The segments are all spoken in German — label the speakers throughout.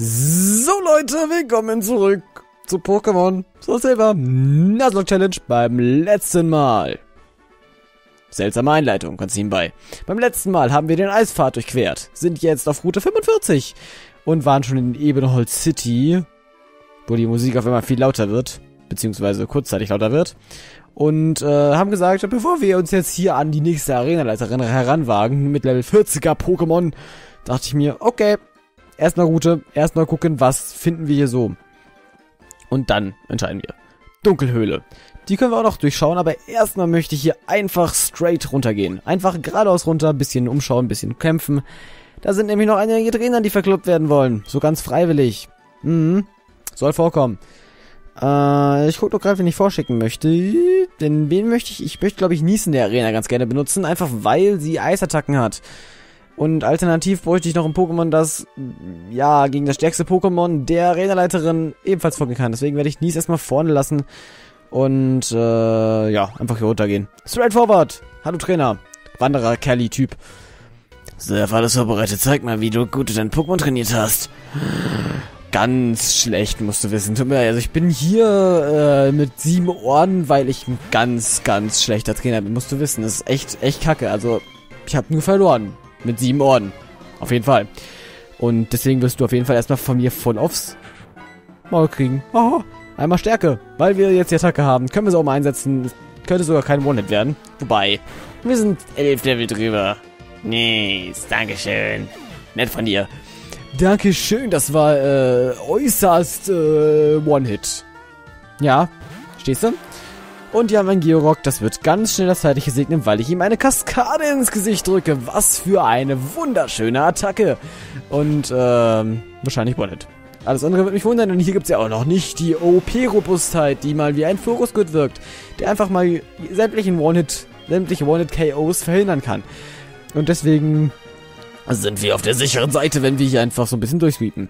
Speaker 1: So Leute, willkommen zurück zu Pokémon Soul Silver Nuzlocke Challenge beim letzten Mal. Seltsame Einleitung, ganz nebenbei. Beim letzten Mal haben wir den Eispfad durchquert, sind jetzt auf Route 45 und waren schon in Ebenholz City, wo die Musik auf einmal viel lauter wird, beziehungsweise kurzzeitig lauter wird. Und äh, haben gesagt, bevor wir uns jetzt hier an die nächste Arenaleiterin heranwagen mit Level 40er Pokémon, dachte ich mir, okay, erstmal Route, erstmal gucken, was finden wir hier so. Und dann entscheiden wir. Dunkelhöhle. Die können wir auch noch durchschauen, aber erstmal möchte ich hier einfach straight runtergehen. Einfach geradeaus runter, bisschen umschauen, bisschen kämpfen. Da sind nämlich noch einige Trainer, die verkloppt werden wollen. So ganz freiwillig. Mhm. Soll vorkommen. Äh, ich gucke doch gerade, wen ich vorschicken möchte. Denn wen möchte ich? Ich möchte, glaube ich, Nies in der Arena ganz gerne benutzen. Einfach weil sie Eisattacken hat. Und alternativ bräuchte ich noch ein Pokémon, das, ja, gegen das stärkste Pokémon der Arenaleiterin ebenfalls vorgehen kann. Deswegen werde ich Nies erstmal vorne lassen. Und, äh, ja, einfach hier runtergehen. Straight forward! Hallo Trainer. Wanderer, Kelly-Typ.
Speaker 2: So, alles vorbereitet. Zeig mal, wie du gut dein Pokémon trainiert hast.
Speaker 1: Ganz schlecht, musst du wissen. Tut mir leid. Also ich bin hier äh, mit sieben Ohren, weil ich ein ganz, ganz schlechter Trainer bin. Musst du wissen. Das ist echt, echt kacke. Also ich habe nur verloren. Mit sieben Orden. Auf jeden Fall. Und deswegen wirst du auf jeden Fall erstmal von mir voll aufs Maul kriegen. Oh, einmal Stärke. Weil wir jetzt die Attacke haben, können wir sie auch mal einsetzen. Könnte sogar kein One-Hit werden. Wobei, wir sind elf Level drüber.
Speaker 2: Nice, Dankeschön. Nett von dir.
Speaker 1: Dankeschön, das war äh, äußerst äh, One-Hit. Ja, stehst du? Und ja, mein Georock, das wird ganz schnell das zeitliche segnen, weil ich ihm eine Kaskade ins Gesicht drücke. Was für eine wunderschöne Attacke. Und ähm, wahrscheinlich One-Hit. Alles andere wird mich wundern, denn hier gibt es ja auch noch nicht die OP-Robustheit, die mal wie ein Florusgut wirkt, der einfach mal sämtlichen One-Hit, sämtliche One-Hit-KOs verhindern kann. Und deswegen sind wir auf der sicheren Seite, wenn wir hier einfach so ein bisschen durchsweepen.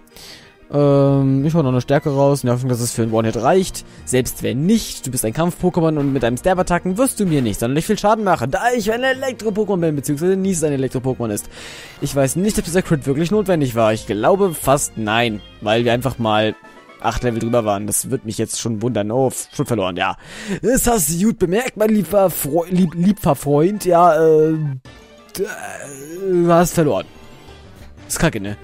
Speaker 1: Ähm, ich hole noch eine Stärke raus, in der Hoffnung, dass es für ein One-Hit reicht. Selbst wenn nicht, du bist ein Kampf-Pokémon und mit deinem Stab-Attacken wirst du mir nicht sonderlich viel Schaden machen, da ich ein Elektro-Pokémon bin, beziehungsweise Nies ein Elektro-Pokémon ist. Ich weiß nicht, ob dieser Crit wirklich notwendig war. Ich glaube fast nein, weil wir einfach mal acht Level drüber waren. Das wird mich jetzt schon wundern. Oh, schon verloren, ja. Das hast du gut bemerkt, mein lieber, lieb, Freund. Ja, äh, du hast verloren. Das ist kacke, ne?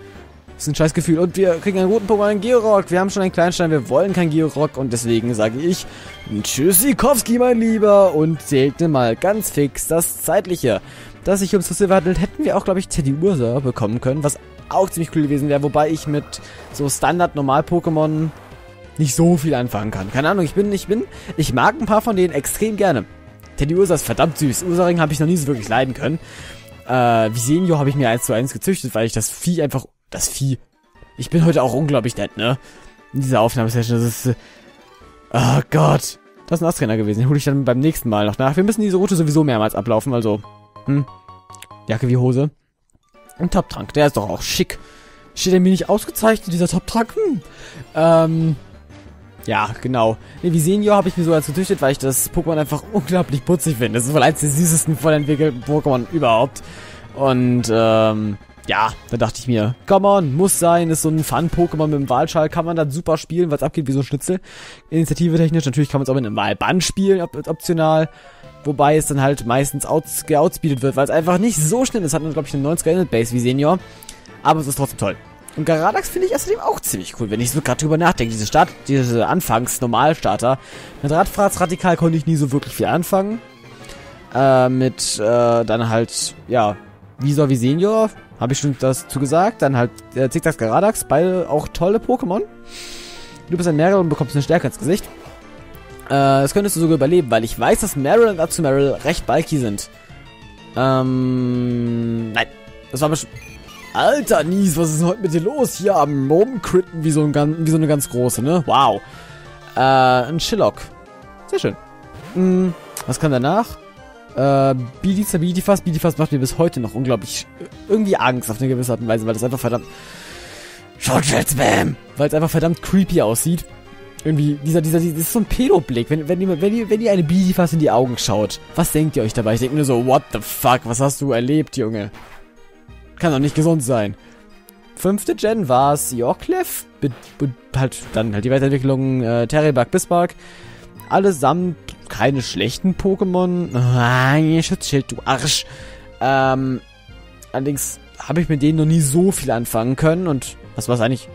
Speaker 1: Das ist ein scheiß Gefühl. Und wir kriegen einen roten Pokémon, Georock. Wir haben schon einen Kleinstein, wir wollen keinen Georock. Und deswegen sage ich Tschüssikowski, mein Lieber. Und zählte mal ganz fix das Zeitliche. Dass sich ums Silber handelt, hätten wir auch, glaube ich, Teddy Ursa bekommen können. Was auch ziemlich cool gewesen wäre. Wobei ich mit so Standard-Normal-Pokémon nicht so viel anfangen kann. Keine Ahnung, ich bin, ich bin, ich mag ein paar von denen extrem gerne. Teddy Ursa ist verdammt süß. Ursaring habe ich noch nie so wirklich leiden können. Äh, Visenio habe ich mir eins zu eins gezüchtet, weil ich das Vieh einfach das Vieh. Ich bin heute auch unglaublich nett, ne? In dieser Aufnahmesession, das ist... Äh, oh Gott. Das ist ein Asttrainer gewesen. Den hole ich dann beim nächsten Mal noch nach. Wir müssen diese Route sowieso mehrmals ablaufen, also... Hm. Jacke wie Hose. Und Top-Trank, der ist doch auch schick. Steht er mir nicht ausgezeichnet, dieser Top-Trank? Hm. Ähm... Ja, genau. Ne, wie Senior habe ich mir so als gezüchtet, weil ich das Pokémon einfach unglaublich putzig finde. Das ist wohl eins der süßesten vollentwickelten Pokémon überhaupt. Und, ähm ja, da dachte ich mir, come on, muss sein, ist so ein Fun-Pokémon mit dem Wahlschall, kann man dann super spielen, was abgeht wie so ein Schnitzel. Initiative technisch, natürlich kann man es auch mit einem Wahlband spielen, op optional. Wobei es dann halt meistens outs geoutspeedet wird, weil es einfach nicht so schnell ist. Hat, glaube ich, eine 90er Unit Base wie Senior. Aber es ist trotzdem toll. Und Garadax finde ich außerdem auch ziemlich cool, wenn ich so gerade drüber nachdenke. Diese Start, diese Anfangs-Normalstarter. Mit Radfratz Radikal konnte ich nie so wirklich viel anfangen. Äh, mit, äh, dann halt, ja, Visor wie Senior habe ich schon dazu gesagt. Dann halt äh, Zigzags Garadax, beide auch tolle Pokémon. Du bist ein Meryl und bekommst eine Stärke ins Gesicht. Äh, das könntest du sogar überleben, weil ich weiß, dass Meryl und Azumarill recht bulky sind. Ähm, nein. Das war bestimmt... Alter, Nies, was ist denn heute mit dir los? Hier am Rumcritten wie, so ein, wie so eine ganz große, ne? Wow. Äh, ein Shillock. Sehr schön. Hm, was kam danach? Äh, Bidisa, Bidifas, Bidifas macht mir bis heute noch unglaublich irgendwie Angst auf eine gewisse Art und Weise, weil das einfach verdammt Shotshot-Spam! Weil es einfach verdammt creepy aussieht. Irgendwie, dieser, dieser, das ist so ein Pedo-Blick. Wenn, wenn, ihr, wenn, ihr, wenn ihr eine Bidifas in die Augen schaut, was denkt ihr euch dabei? Ich denke nur so, what the fuck, was hast du erlebt, Junge? Kann doch nicht gesund sein. fünfte Gen war es Yorklef, halt dann halt die Weiterentwicklung äh, Terribug, Bismarck. Allesamt keine schlechten Pokémon. Ah, Schutzschild, du Arsch. Ähm, allerdings habe ich mit denen noch nie so viel anfangen können und was war es eigentlich?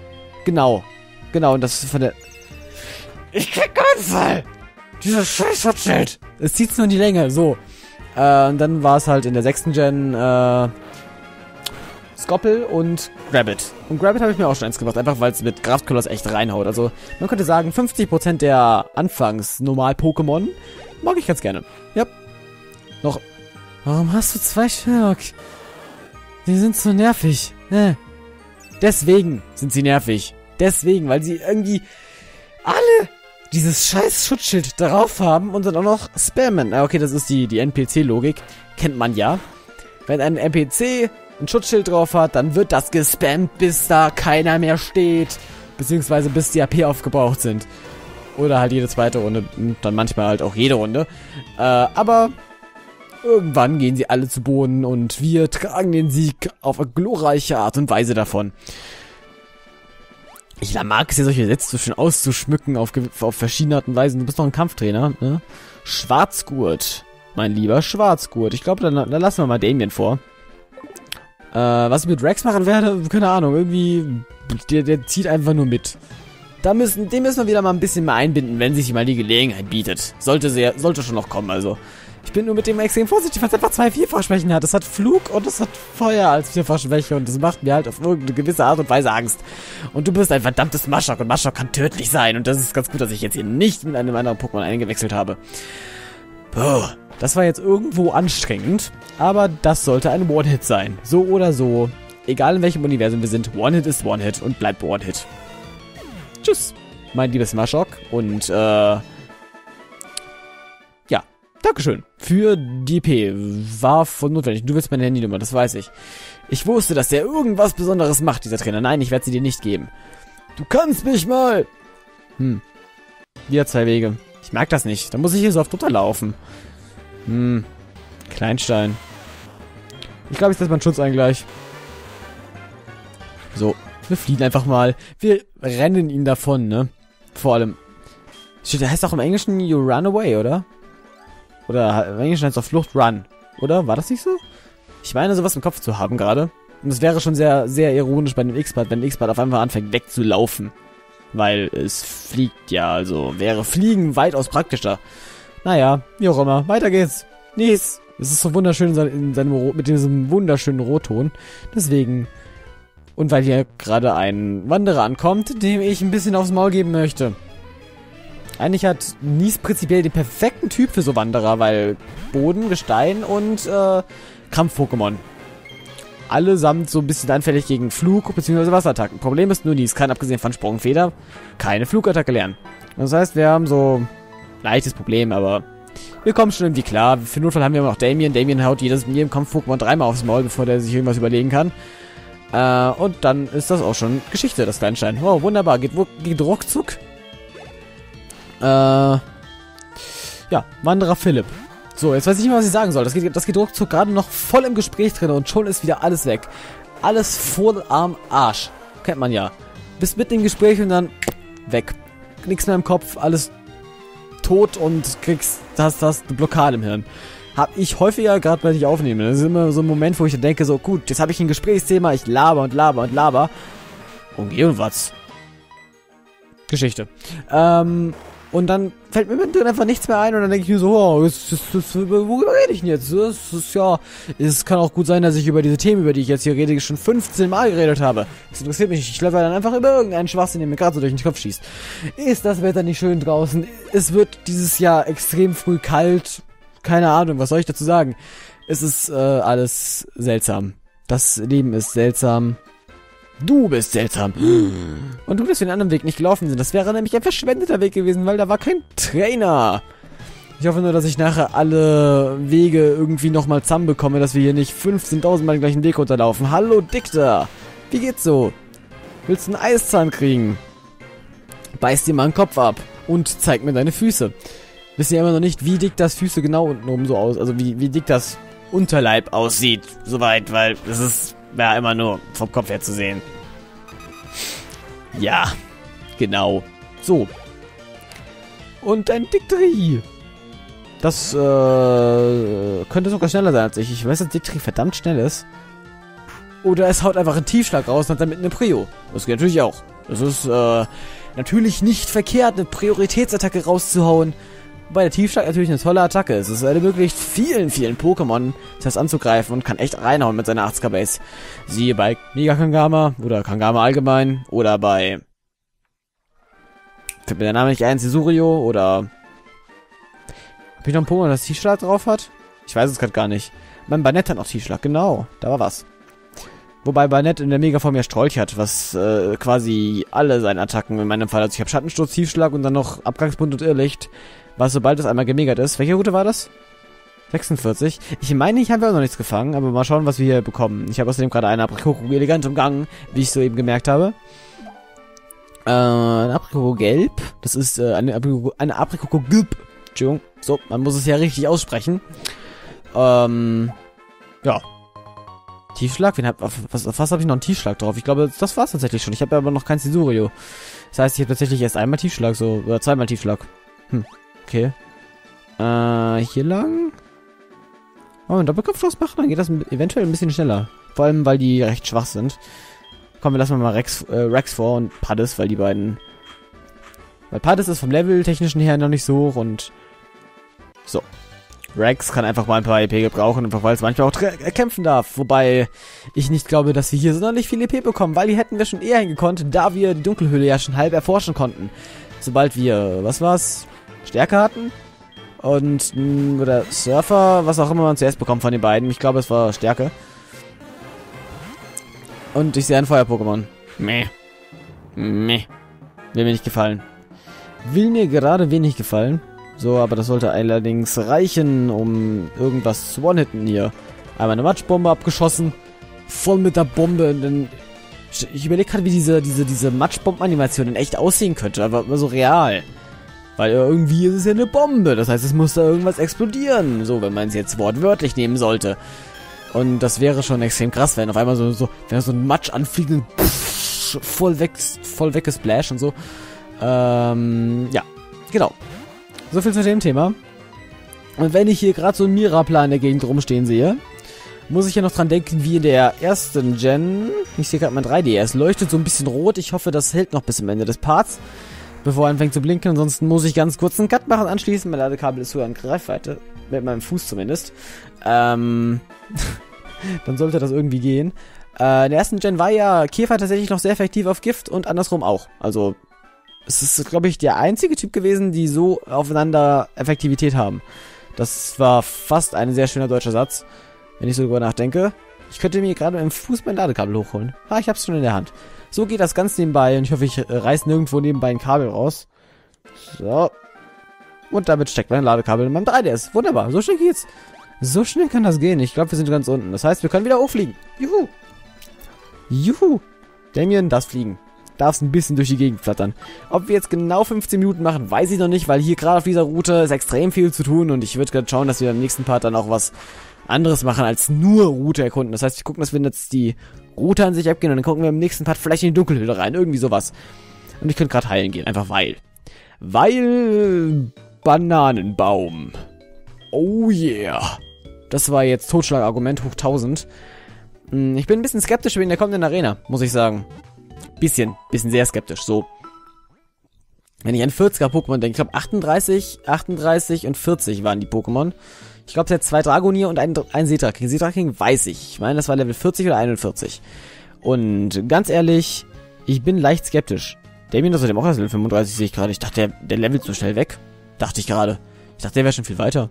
Speaker 1: Genau, genau, und das ist von der... Ich krieg keinen Fall! Dieses scheiß Schutzschild! Es zieht's nur in die Länge, so. Äh, und dann war es halt in der sechsten Gen, äh, Skoppel und Grabbit. Und Grabbit habe ich mir auch schon eins gemacht, einfach weil es mit Kraftkoloss echt reinhaut. Also man könnte sagen, 50% der Anfangs-Normal-Pokémon mag ich ganz gerne. Ja. Noch. Warum hast du zwei Shirk? Die sind so nervig. Ne? Deswegen sind sie nervig. Deswegen, weil sie irgendwie alle dieses scheiß Schutzschild drauf haben und dann auch noch spammen. Ah, okay, das ist die, die NPC-Logik. Kennt man ja. Wenn ein NPC ein Schutzschild drauf hat, dann wird das gespammt, bis da keiner mehr steht. Beziehungsweise bis die AP aufgebraucht sind. Oder halt jede zweite Runde und dann manchmal halt auch jede Runde. Äh, aber irgendwann gehen sie alle zu Boden und wir tragen den Sieg auf eine glorreiche Art und Weise davon. Ich mag es ja solche Sätze so schön auszuschmücken auf, auf verschiedene Arten und Weisen. Du bist doch ein Kampftrainer, ne? Schwarzgurt, mein lieber Schwarzgurt. Ich glaube, dann, dann lassen wir mal Damien vor. Äh, was ich mit Rex machen werde, keine Ahnung, irgendwie, der, der zieht einfach nur mit. Da müssen, den müssen wir wieder mal ein bisschen mehr einbinden, wenn sich mal die Gelegenheit bietet. Sollte sehr, sollte schon noch kommen, also. Ich bin nur mit dem extrem vorsichtig, weil es einfach zwei Vierfachschwächen hat. Es hat Flug und es hat Feuer als Vierfachschwäche und das macht mir halt auf irgendeine gewisse Art und Weise Angst. Und du bist ein verdammtes Maschok und Maschok kann tödlich sein und das ist ganz gut, dass ich jetzt hier nicht mit einem anderen Pokémon eingewechselt habe. Puh. Das war jetzt irgendwo anstrengend, aber das sollte ein One-Hit sein. So oder so. Egal in welchem Universum wir sind, One-Hit ist One-Hit und bleibt One-Hit. Tschüss, mein liebes Maschok. Und, äh, ja. Dankeschön. Für die EP. War von notwendig. Du willst meine Handynummer, das weiß ich. Ich wusste, dass der irgendwas Besonderes macht, dieser Trainer. Nein, ich werde sie dir nicht geben. Du kannst mich mal! Hm. Wieder zwei Wege. Ich mag das nicht. Da muss ich hier so oft runterlaufen. Hm. Kleinstein. Ich glaube, ich setze meinen Schutz ein gleich. So. Wir fliehen einfach mal. Wir rennen ihn davon, ne? Vor allem. Der heißt auch im Englischen You Run Away, oder? Oder im Englischen heißt es auf Flucht Run. Oder? War das nicht so? Ich meine, sowas im Kopf zu haben gerade. Und es wäre schon sehr, sehr ironisch bei dem X-Pad, wenn X-Pad auf einmal anfängt wegzulaufen. Weil es fliegt ja, also wäre Fliegen weitaus praktischer. Naja, wie auch immer. Weiter geht's. Nies. Es ist so wunderschön in seinem, mit diesem wunderschönen Rotton. Deswegen. Und weil hier gerade ein Wanderer ankommt, dem ich ein bisschen aufs Maul geben möchte. Eigentlich hat Nies prinzipiell den perfekten Typ für so Wanderer, weil Boden, Gestein und äh, Kampf-Pokémon. Allesamt so ein bisschen anfällig gegen Flug- bzw. Wasserattacken. Problem ist nur, Nies kann abgesehen von Sprungfeder keine Flugattacke lernen. Das heißt, wir haben so leichtes Problem, aber wir kommen schon irgendwie klar. Für Notfall haben wir immer noch Damien. Damien haut jedes, jedem Kampf-Pokémon dreimal aufs Maul, bevor der sich irgendwas überlegen kann. Äh, und dann ist das auch schon Geschichte, das Kleinstein. Wow, wunderbar. Geht, geht ruckzuck. Äh, ja, Wanderer Philipp. So, jetzt weiß ich nicht mehr, was ich sagen soll. Das geht, das geht ruckzuck gerade noch voll im Gespräch drin und schon ist wieder alles weg. Alles voll am Arsch. Kennt man ja. Bist mit im Gespräch und dann weg. Nichts mehr im Kopf, alles tot und kriegst, hast eine Blockade im Hirn. Hab ich häufiger, gerade weil ich aufnehme. Das ist immer so ein Moment, wo ich denke, so gut, jetzt habe ich ein Gesprächsthema, ich laber und laber und laber. Und geh und was. Geschichte. Ähm, und dann fällt mir mittendrin einfach nichts mehr ein und dann denke ich mir so, oh, das, das, das, worüber rede ich denn jetzt? Das ist ja, es kann auch gut sein, dass ich über diese Themen, über die ich jetzt hier rede, schon 15 Mal geredet habe. Das interessiert mich nicht. Ich löffel dann einfach über irgendeinen Schwachsinn, der mir gerade so durch den Kopf schießt. Ist das Wetter nicht schön draußen? Es wird dieses Jahr extrem früh kalt. Keine Ahnung, was soll ich dazu sagen? Es ist äh, alles seltsam. Das Leben ist seltsam. Du bist seltsam. Und du bist den anderen Weg nicht gelaufen sind. Das wäre nämlich ein verschwendeter Weg gewesen, weil da war kein Trainer. Ich hoffe nur, dass ich nachher alle Wege irgendwie nochmal zusammenbekomme, dass wir hier nicht 15.000 Mal den gleichen Weg runterlaufen. Hallo, Dichter. Wie geht's so? Willst du einen Eiszahn kriegen? Beiß dir mal einen Kopf ab und zeig mir deine Füße. Wissen ja immer noch nicht, wie dick das Füße genau unten oben so aus, also wie, wie dick das Unterleib aussieht, soweit, weil das ist ja immer nur vom Kopf her zu sehen. Ja, genau. So. Und ein Dictri. Das äh, könnte sogar schneller sein als ich. Ich weiß, dass Dictri verdammt schnell ist. Oder es haut einfach einen Tiefschlag raus und hat damit eine Prio. Das geht natürlich auch. Das ist äh, natürlich nicht verkehrt, eine Prioritätsattacke rauszuhauen. Wobei der Tiefschlag natürlich eine tolle Attacke ist. Es ermöglicht vielen, vielen Pokémon, das anzugreifen und kann echt reinhauen mit seiner 80er Base. Siehe bei Mega Kangama oder Kangama allgemein oder bei fällt mir der Name nicht ein, Sisurio oder hab ich noch einen Pokémon, das Tiefschlag drauf hat? Ich weiß es gerade gar nicht. Mein Banett hat noch Tiefschlag, genau, da war was. Wobei Barnett in der Megaform ja Strolch hat, was äh, quasi alle seine Attacken in meinem Fall. Also ich habe Schattensturz, Tiefschlag und dann noch Abgangsbund und Irrlicht. Was sobald es einmal gemegert ist. Welche Route war das? 46. Ich meine, ich habe auch noch nichts gefangen, aber mal schauen, was wir hier bekommen. Ich habe außerdem gerade eine Aprikoko elegant umgangen, wie ich soeben gemerkt habe. Äh, ein Aprikoko gelb. Das ist äh, eine Aprikoko, eine Aprikoko gelb. Entschuldigung. So, man muss es ja richtig aussprechen. Ähm, ja, Tiefschlag? Wen hab, auf, was, auf was habe ich noch einen Tiefschlag drauf? Ich glaube, das war's tatsächlich schon. Ich habe aber noch kein Cisurio. Das heißt, ich habe tatsächlich erst einmal Tiefschlag, so, oder zweimal Tiefschlag. Hm, okay. Äh, hier lang? Oh, einen Doppelkopfstoß machen, dann geht das eventuell ein bisschen schneller. Vor allem, weil die recht schwach sind. Komm, wir lassen mal Rex, äh, Rex vor und Paddis, weil die beiden... Weil Paddis ist vom Level technischen her noch nicht so hoch und... So. Rex kann einfach mal ein paar EP gebrauchen, einfach weil es manchmal auch äh, kämpfen darf. Wobei ich nicht glaube, dass wir hier sonderlich viel EP bekommen, weil die hätten wir schon eher hingekonnt, da wir die Dunkelhöhle ja schon halb erforschen konnten. Sobald wir, was war's, Stärke hatten? Und, mm, oder Surfer, was auch immer man zuerst bekommt von den beiden. Ich glaube, es war Stärke. Und ich sehe ein Feuer-Pokémon. Meh. Meh. Will mir nicht gefallen. Will mir gerade wenig gefallen. So, aber das sollte allerdings reichen, um irgendwas zu one-hitten hier. Einmal eine Matschbombe abgeschossen. Voll mit der Bombe. Und dann ich überlege gerade, wie diese, diese, diese Matschbomben-Animation in echt aussehen könnte. Aber so real. Weil irgendwie ist es ja eine Bombe. Das heißt, es muss da irgendwas explodieren. So, wenn man es jetzt wortwörtlich nehmen sollte. Und das wäre schon extrem krass, wenn auf einmal so, so, wenn so ein Matsch anfliegt und voll weg, voll weggesplash und so. Ähm, ja, genau. So viel zu dem Thema. Und wenn ich hier gerade so einen Miraplan in der Gegend rumstehen sehe, muss ich ja noch dran denken, wie in der ersten Gen. Ich sehe gerade mein 3DS. Leuchtet so ein bisschen rot. Ich hoffe, das hält noch bis zum Ende des Parts. Bevor er anfängt zu blinken. Ansonsten muss ich ganz kurz einen Cut machen anschließen. Mein Ladekabel ist sogar in Greifweite. Mit meinem Fuß zumindest. Ähm. dann sollte das irgendwie gehen. Äh, in der ersten Gen war ja Käfer tatsächlich noch sehr effektiv auf Gift und andersrum auch. Also es ist, glaube ich, der einzige Typ gewesen, die so aufeinander Effektivität haben. Das war fast ein sehr schöner deutscher Satz, wenn ich so drüber nachdenke. Ich könnte mir gerade im Fuß mein Ladekabel hochholen. Ah, ich hab's schon in der Hand. So geht das ganz nebenbei und ich hoffe, ich äh, reiß nirgendwo nebenbei ein Kabel raus. So. Und damit steckt mein Ladekabel in meinem 3DS. Wunderbar, so schnell geht's. So schnell kann das gehen. Ich glaube, wir sind ganz unten. Das heißt, wir können wieder hochfliegen. Juhu. Juhu. Damien, das Fliegen darfst ein bisschen durch die Gegend flattern. Ob wir jetzt genau 15 Minuten machen, weiß ich noch nicht, weil hier gerade auf dieser Route ist extrem viel zu tun und ich würde gerade schauen, dass wir im nächsten Part dann auch was anderes machen als nur Route erkunden. Das heißt, wir gucken, dass wir jetzt die Route an sich abgehen und dann gucken wir im nächsten Part vielleicht in die Dunkelhülle rein. Irgendwie sowas. Und ich könnte gerade heilen gehen, einfach weil. Weil Bananenbaum. Oh yeah. Das war jetzt Totschlagargument hoch 1000. Hm, ich bin ein bisschen skeptisch wegen der kommenden Arena, muss ich sagen. Bisschen, bisschen sehr skeptisch. So. Wenn ich an 40er Pokémon denke, ich glaube 38, 38 und 40 waren die Pokémon. Ich glaube, es hat zwei Dragonier und ein, ein Seedraking. Seedraking weiß ich. Ich meine, das war Level 40 oder 41. Und ganz ehrlich, ich bin leicht skeptisch. Damien ist dem auch erst Level 35, sehe ich gerade. Ich dachte, der, der levelt so schnell weg. Dachte ich gerade. Ich dachte, der wäre schon viel weiter.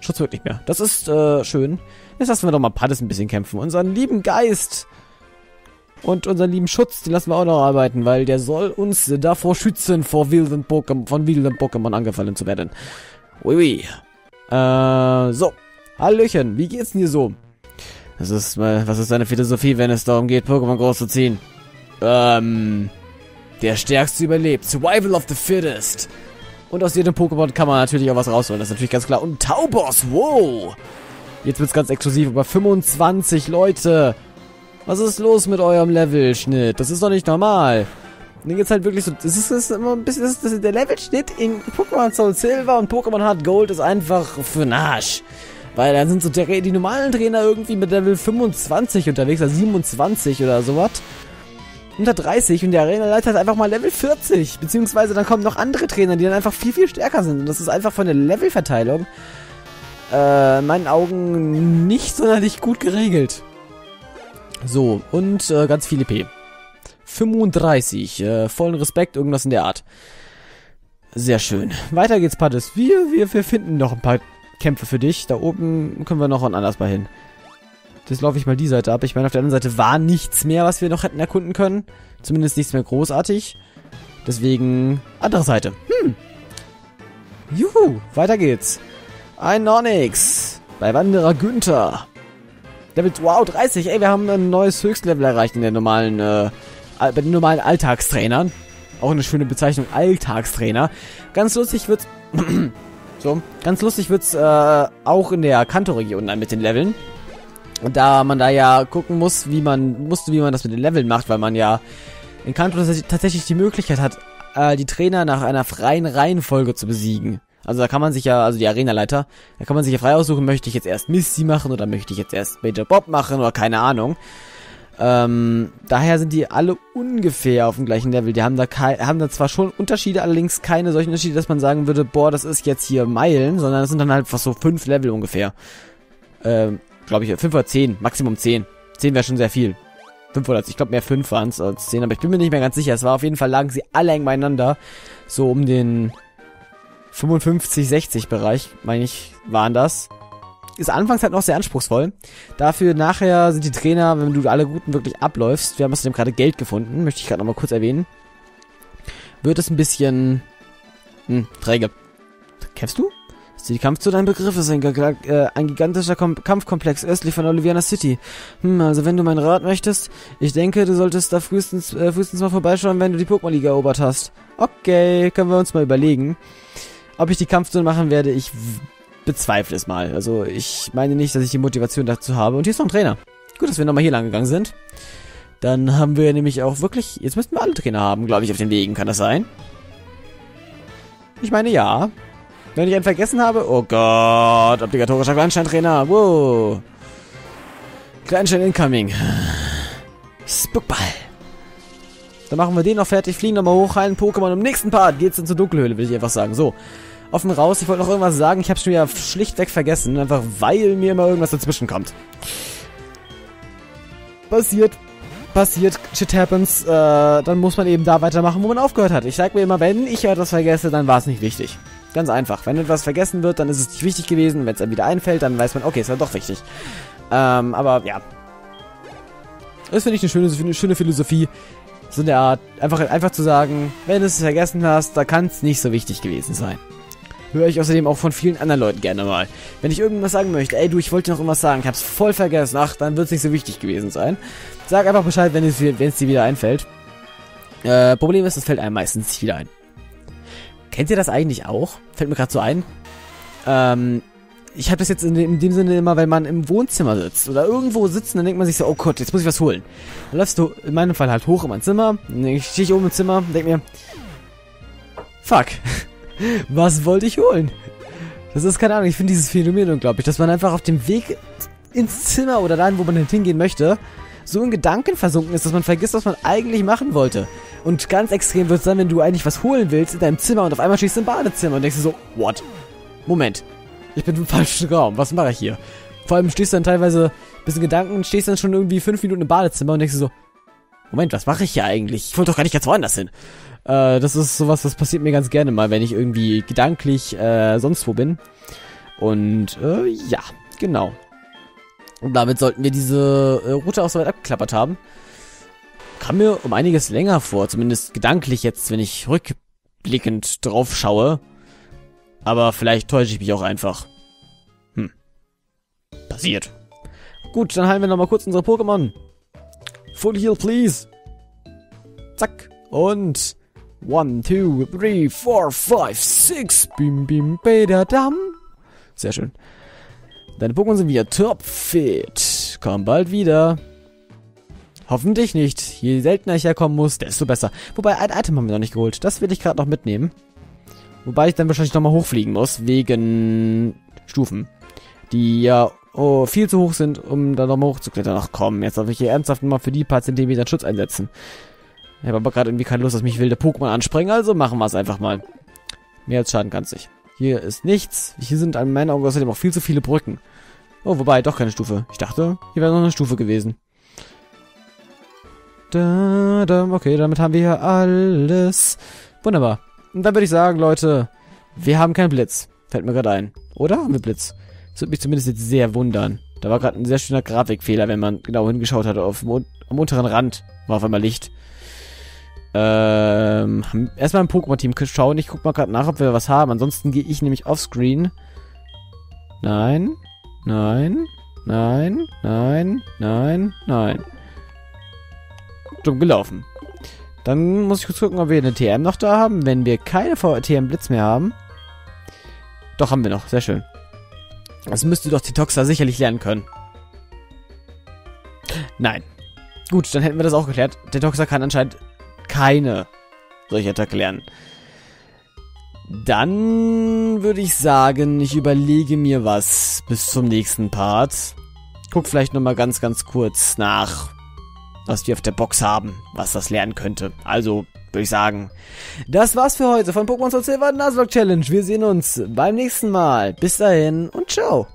Speaker 1: Schutz wirkt nicht mehr. Das ist äh, schön. Jetzt lassen wir doch mal Paddis ein bisschen kämpfen. Unseren lieben Geist. Und unseren lieben Schutz, den lassen wir auch noch arbeiten, weil der soll uns davor schützen, vor wilden Pokémon, von wilden Pokémon angefallen zu werden. Ui, ui. Äh, so. Hallöchen, wie geht's denn dir so? Das ist, äh, was ist deine Philosophie, wenn es darum geht, Pokémon groß zu ziehen? Ähm, der Stärkste überlebt. Survival of the Fittest. Und aus jedem Pokémon kann man natürlich auch was rausholen, das ist natürlich ganz klar. Und Taubos, wow! Jetzt wird's ganz exklusiv, über 25 Leute. Was ist los mit eurem Levelschnitt? Das ist doch nicht normal. Und dann geht's halt wirklich so, das ist, ist immer ein bisschen, ist, der Levelschnitt in Pokémon Soul Silver und Pokémon Heart Gold ist einfach für den Arsch. Weil dann sind so die, die normalen Trainer irgendwie mit Level 25 unterwegs, also 27 oder sowas. Unter 30 und der Arena-Leiter ist einfach mal Level 40. Beziehungsweise dann kommen noch andere Trainer, die dann einfach viel, viel stärker sind. Und das ist einfach von der Levelverteilung äh, in meinen Augen nicht sonderlich gut geregelt. So, und äh, ganz viele P. 35, äh, vollen Respekt, irgendwas in der Art. Sehr schön. Weiter geht's, Pattes. Wir, wir, wir finden noch ein paar Kämpfe für dich. Da oben können wir noch ein anderes mal hin. Das laufe ich mal die Seite ab. Ich meine, auf der anderen Seite war nichts mehr, was wir noch hätten erkunden können. Zumindest nichts mehr großartig. Deswegen, andere Seite. Hm. Juhu, weiter geht's. Ein Nonix. Bei Wanderer Günther. Level, wow, 30. Ey, wir haben ein neues Höchstlevel erreicht in der normalen, äh, bei den normalen Alltagstrainern. Auch eine schöne Bezeichnung, Alltagstrainer. Ganz lustig wird's, so, ganz lustig wird's, äh, auch in der Kanto-Region dann mit den Leveln. Und da man da ja gucken muss, wie man, musste, wie man das mit den Leveln macht, weil man ja in Kanto tatsächlich die Möglichkeit hat, äh, die Trainer nach einer freien Reihenfolge zu besiegen. Also da kann man sich ja, also die Arenaleiter, da kann man sich ja frei aussuchen, möchte ich jetzt erst Misty machen oder möchte ich jetzt erst Major Bob machen oder keine Ahnung. Ähm, daher sind die alle ungefähr auf dem gleichen Level. Die haben da, haben da zwar schon Unterschiede, allerdings keine solchen Unterschiede, dass man sagen würde, boah, das ist jetzt hier Meilen, sondern es sind dann halt fast so fünf Level ungefähr. Ähm, glaube ich, fünf oder zehn, Maximum zehn. Zehn wäre schon sehr viel. Fünf oder, ich glaube mehr fünf waren es als zehn, aber ich bin mir nicht mehr ganz sicher. Es war auf jeden Fall, lagen sie alle eng beieinander. So um den 55, 60 Bereich, meine ich, waren das. Ist anfangs halt noch sehr anspruchsvoll. Dafür nachher sind die Trainer, wenn du alle Guten wirklich abläufst, wir haben außerdem gerade Geld gefunden, möchte ich gerade nochmal kurz erwähnen, wird es ein bisschen, hm, träge. Kämpfst du? Die Kampf zu deinem Begriff ist ein, äh, ein gigantischer Kom Kampfkomplex östlich von Oliviana City. Hm, also wenn du meinen Rat möchtest, ich denke, du solltest da frühestens, äh, frühestens mal vorbeischauen, wenn du die Pokémon-Liga erobert hast. Okay, können wir uns mal überlegen. Ob ich die Kampfzone machen werde, ich bezweifle es mal. Also ich meine nicht, dass ich die Motivation dazu habe. Und hier ist noch ein Trainer. Gut, dass wir nochmal hier lang gegangen sind. Dann haben wir nämlich auch wirklich... Jetzt müssten wir alle Trainer haben, glaube ich, auf den Wegen. Kann das sein? Ich meine, ja. Wenn ich einen vergessen habe... Oh Gott, obligatorischer Kleinsteintrainer. Wow. Kleinstein incoming. Spookball. Dann machen wir den noch fertig, fliegen nochmal hoch, heilen Pokémon. Im nächsten Part geht's dann zur Dunkelhöhle, will ich einfach sagen. So, offen raus. Ich wollte noch irgendwas sagen. Ich habe schon wieder schlichtweg vergessen. Einfach weil mir immer irgendwas dazwischen kommt. Passiert. Passiert. Shit happens. Äh, dann muss man eben da weitermachen, wo man aufgehört hat. Ich sag mir immer, wenn ich etwas vergesse, dann war es nicht wichtig. Ganz einfach. Wenn etwas vergessen wird, dann ist es nicht wichtig gewesen. Wenn es einem wieder einfällt, dann weiß man, okay, es war doch wichtig. Ähm, aber ja. Das finde ich eine schöne, eine schöne Philosophie so in der Art, einfach, einfach zu sagen, wenn du es vergessen hast, da kann es nicht so wichtig gewesen sein. Höre ich außerdem auch von vielen anderen Leuten gerne mal. Wenn ich irgendwas sagen möchte, ey du, ich wollte noch irgendwas sagen, ich hab's voll vergessen, ach, dann wird es nicht so wichtig gewesen sein. Sag einfach Bescheid, wenn es, wenn es dir wieder einfällt. Äh, Problem ist, es fällt einem meistens nicht wieder ein. Kennt ihr das eigentlich auch? Fällt mir gerade so ein. Ähm, ich habe das jetzt in, in, dem Sinne immer, wenn man im Wohnzimmer sitzt oder irgendwo sitzt, dann denkt man sich so, oh Gott, jetzt muss ich was holen. Dann läufst du in meinem Fall halt hoch in mein Zimmer, dann stehe ich oben im Zimmer denk mir, fuck, was wollte ich holen? Das ist keine Ahnung, ich finde dieses Phänomen unglaublich, dass man einfach auf dem Weg ins Zimmer oder dahin, wo man hingehen möchte, so in Gedanken versunken ist, dass man vergisst, was man eigentlich machen wollte. Und ganz extrem wird es dann, wenn du eigentlich was holen willst in deinem Zimmer und auf einmal stehst du im Badezimmer und denkst dir so, what? Moment, ich bin im falschen Raum. Was mache ich hier? Vor allem stehst du dann teilweise ein bisschen Gedanken, stehst dann schon irgendwie fünf Minuten im Badezimmer und denkst dir so, Moment, was mache ich hier eigentlich? Ich wollte doch gar nicht ganz woanders hin. Äh, das ist sowas, das passiert mir ganz gerne mal, wenn ich irgendwie gedanklich äh, sonst wo bin. Und äh, ja, genau. Und damit sollten wir diese äh, Route auch soweit abgeklappert haben. Kam mir um einiges länger vor, zumindest gedanklich jetzt, wenn ich rückblickend drauf schaue. Aber vielleicht täusche ich mich auch einfach. Hm. Passiert. Gut, dann heilen wir nochmal kurz unsere Pokémon. Full Heal, please. Zack. Und 1, 2, 3, 4, 5, 6. Bim, bim, bedadam. Sehr schön. Deine Pokémon sind wieder topfit. Komm bald wieder. Hoffentlich nicht. Je seltener ich herkommen muss, desto besser. Wobei, ein Item haben wir noch nicht geholt. Das will ich gerade noch mitnehmen. Wobei ich dann wahrscheinlich nochmal hochfliegen muss, wegen Stufen. Die ja oh, viel zu hoch sind, um da nochmal hochzuklettern. Ach komm, jetzt darf ich hier ernsthaft mal für die paar Zentimeter Schutz einsetzen. Ich habe aber gerade irgendwie keine Lust, dass mich wilde Pokémon anspringen, also machen wir es einfach mal. Mehr als schaden kann es nicht. Hier ist nichts. Hier sind an meinen Augen außerdem auch viel zu viele Brücken. Oh, wobei, doch keine Stufe. Ich dachte, hier wäre noch eine Stufe gewesen. Da, da, okay, damit haben wir hier alles. Wunderbar. Und dann würde ich sagen, Leute, wir haben keinen Blitz. Fällt mir gerade ein. Oder haben wir Blitz? Das würde mich zumindest jetzt sehr wundern. Da war gerade ein sehr schöner Grafikfehler, wenn man genau hingeschaut hat. Auf am unteren Rand war auf einmal Licht. Ähm, erstmal im Pokémon-Team schauen. Ich guck mal gerade nach, ob wir was haben. Ansonsten gehe ich nämlich offscreen. Nein. Nein. Nein. Nein. Nein. Nein. Dumm gelaufen. Dann muss ich kurz gucken, ob wir eine TM noch da haben. Wenn wir keine VTM Blitz mehr haben. Doch, haben wir noch. Sehr schön. Das müsste doch die Toxa sicherlich lernen können. Nein. Gut, dann hätten wir das auch geklärt. Der Toxa kann anscheinend keine solche Attacke lernen. Dann würde ich sagen, ich überlege mir was bis zum nächsten Part. Guck vielleicht nochmal ganz, ganz kurz nach, was wir auf der Box haben, was das lernen könnte. Also, würde ich sagen, das war's für heute von Pokémon Soul Silver Nuzlocke Challenge. Wir sehen uns beim nächsten Mal. Bis dahin und ciao.